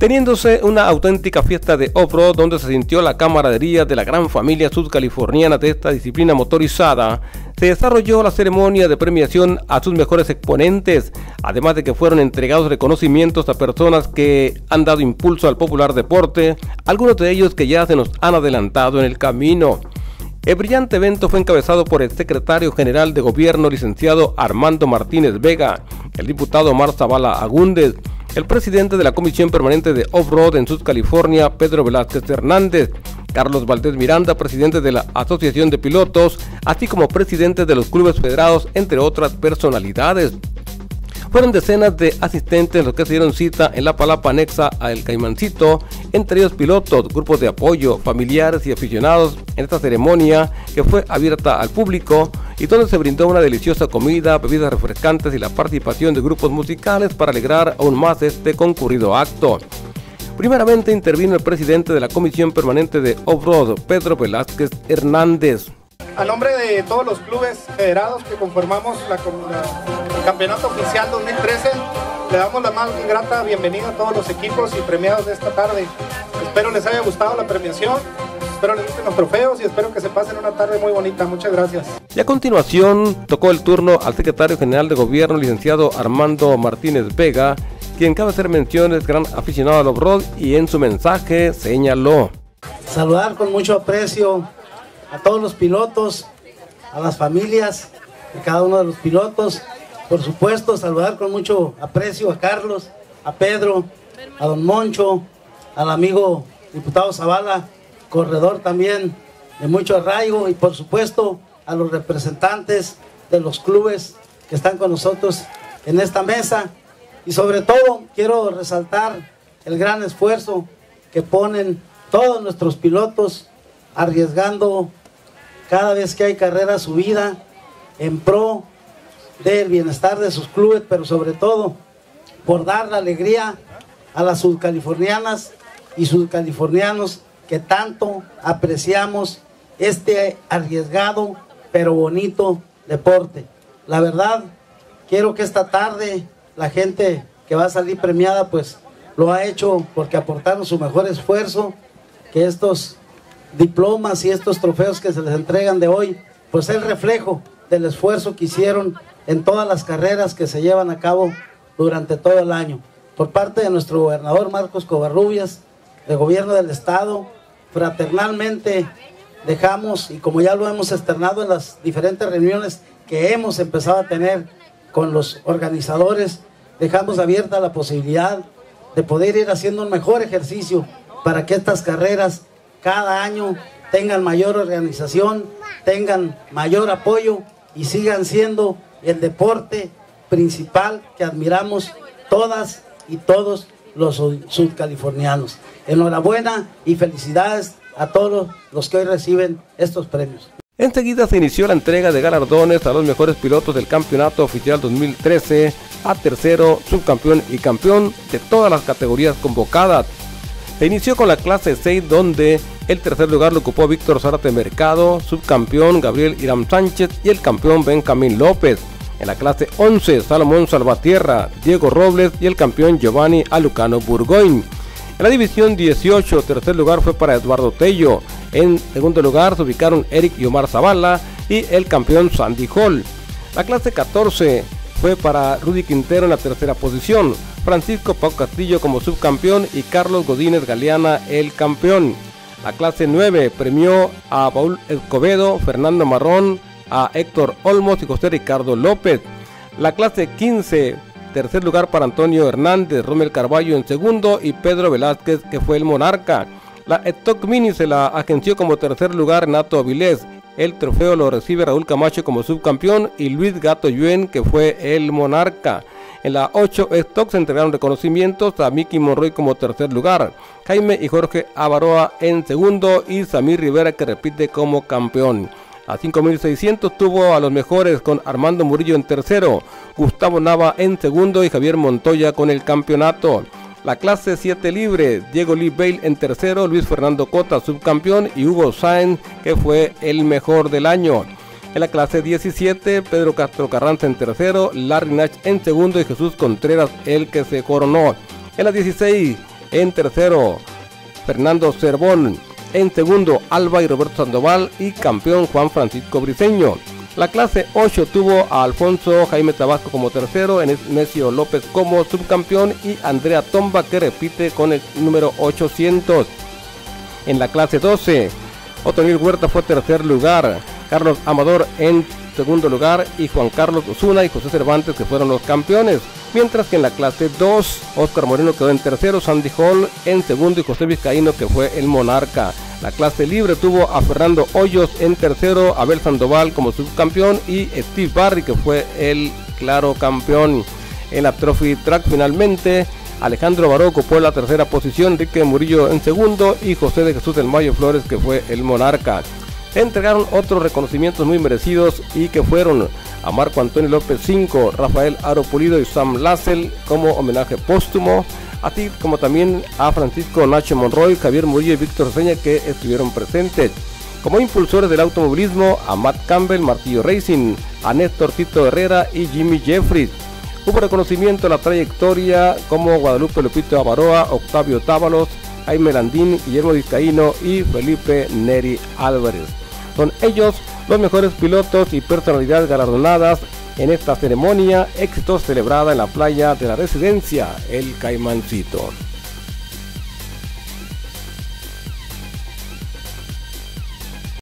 teniéndose una auténtica fiesta de off-road donde se sintió la camaradería de la gran familia sudcaliforniana de esta disciplina motorizada, se desarrolló la ceremonia de premiación a sus mejores exponentes, además de que fueron entregados reconocimientos a personas que han dado impulso al popular deporte, algunos de ellos que ya se nos han adelantado en el camino. El brillante evento fue encabezado por el secretario general de gobierno licenciado Armando Martínez Vega, el diputado Mar Zavala Agúndez, el presidente de la Comisión Permanente de Off-Road en Sud California, Pedro Velázquez Hernández, Carlos Valdés Miranda, presidente de la Asociación de Pilotos, así como presidente de los clubes federados, entre otras personalidades. Fueron decenas de asistentes los que se dieron cita en la palapa anexa a El Caimancito, entre ellos pilotos, grupos de apoyo, familiares y aficionados en esta ceremonia que fue abierta al público y donde se brindó una deliciosa comida, bebidas refrescantes y la participación de grupos musicales para alegrar aún más este concurrido acto. Primeramente intervino el presidente de la Comisión Permanente de Off-Road, Pedro Velázquez Hernández. A nombre de todos los clubes federados que conformamos la, el Campeonato Oficial 2013, le damos la más grata bienvenida a todos los equipos y premiados de esta tarde. Espero les haya gustado la premiación espero les gusten los trofeos y espero que se pasen una tarde muy bonita. Muchas gracias. Y a continuación tocó el turno al secretario general de gobierno, licenciado Armando Martínez Vega, quien cabe hacer menciones, gran aficionado al off-road y en su mensaje señaló. Saludar con mucho aprecio a todos los pilotos, a las familias de cada uno de los pilotos. Por supuesto, saludar con mucho aprecio a Carlos, a Pedro, a don Moncho, al amigo diputado Zavala, corredor también de mucho arraigo y por supuesto a los representantes de los clubes que están con nosotros en esta mesa. Y sobre todo quiero resaltar el gran esfuerzo que ponen todos nuestros pilotos arriesgando cada vez que hay carrera su vida en pro del bienestar de sus clubes, pero sobre todo por dar la alegría a las sudcalifornianas y sudcalifornianos que tanto apreciamos este arriesgado pero bonito deporte. La verdad, quiero que esta tarde la gente que va a salir premiada pues lo ha hecho porque aportaron su mejor esfuerzo, que estos diplomas y estos trofeos que se les entregan de hoy, pues es el reflejo del esfuerzo que hicieron en todas las carreras que se llevan a cabo durante todo el año. Por parte de nuestro gobernador Marcos Covarrubias, del gobierno del estado, fraternalmente dejamos, y como ya lo hemos externado en las diferentes reuniones que hemos empezado a tener con los organizadores, dejamos abierta la posibilidad de poder ir haciendo un mejor ejercicio para que estas carreras cada año tengan mayor organización, tengan mayor apoyo y sigan siendo el deporte principal que admiramos todas y todos los sudcalifornianos. Enhorabuena y felicidades a todos los que hoy reciben estos premios. Enseguida se inició la entrega de galardones a los mejores pilotos del Campeonato Oficial 2013, a tercero, subcampeón y campeón de todas las categorías convocadas. Se inició con la clase 6 donde el tercer lugar lo ocupó Víctor Zárate Mercado, subcampeón Gabriel Iram Sánchez y el campeón Benjamín López. En la clase 11, Salomón Salvatierra, Diego Robles y el campeón Giovanni Alucano Burgoyne. En la división 18, tercer lugar fue para Eduardo Tello. En segundo lugar se ubicaron Eric y Omar Zavala y el campeón Sandy Hall. La clase 14 fue para Rudy Quintero en la tercera posición, Francisco Pau Castillo como subcampeón y Carlos Godínez Galeana el campeón. La clase 9 premió a Paul Escobedo, Fernando Marrón, a Héctor Olmos y José Ricardo López. La clase 15, tercer lugar para Antonio Hernández, Romel Carballo en segundo y Pedro Velázquez que fue el monarca. La Stock Mini se la agenció como tercer lugar Nato Avilés. El trofeo lo recibe Raúl Camacho como subcampeón y Luis Gato Yuen que fue el monarca. En la 8 Stock se entregaron reconocimientos a Mickey Monroy como tercer lugar, Jaime y Jorge Avaroa en segundo y Samir Rivera que repite como campeón. A 5.600 tuvo a los mejores con Armando Murillo en tercero, Gustavo Nava en segundo y Javier Montoya con el campeonato. La clase 7 libre, Diego Lee Bale en tercero, Luis Fernando Cota subcampeón y Hugo Sáenz que fue el mejor del año. En la clase 17, Pedro Castro Carranza en tercero, Larry Nash en segundo y Jesús Contreras el que se coronó. En la 16, En tercero, Fernando Cervón. En segundo, Alba y Roberto Sandoval y campeón Juan Francisco Briseño. La clase 8 tuvo a Alfonso Jaime Tabasco como tercero, Enesio López como subcampeón y Andrea Tomba que repite con el número 800. En la clase 12, Otonil Huerta fue tercer lugar, Carlos Amador en segundo lugar y Juan Carlos Osuna y José Cervantes que fueron los campeones. Mientras que en la clase 2, Oscar Moreno quedó en tercero, Sandy Hall en segundo y José Vizcaíno que fue el monarca. La clase libre tuvo a Fernando Hoyos en tercero, Abel Sandoval como subcampeón y Steve Barry que fue el claro campeón. En la Trophy Track finalmente Alejandro Baró ocupó la tercera posición, Enrique Murillo en segundo y José de Jesús del Mayo Flores que fue el monarca. Entregaron otros reconocimientos muy merecidos y que fueron a Marco Antonio López 5, Rafael Aro Pulido y Sam Lassel como homenaje póstumo, así como también a Francisco Nacho Monroy, Javier Murillo y Víctor Seña que estuvieron presentes. Como impulsores del automovilismo, a Matt Campbell, Martillo Racing, a Néstor Tito Herrera y Jimmy Jeffries. Hubo reconocimiento a la trayectoria como Guadalupe Lupito Avaroa, Octavio Tábalos, Jaime Landín, Guillermo Vizcaíno y Felipe Neri Álvarez. Son ellos los mejores pilotos y personalidades galardonadas en esta ceremonia éxito celebrada en la playa de la residencia El Caimancito.